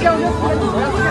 加油！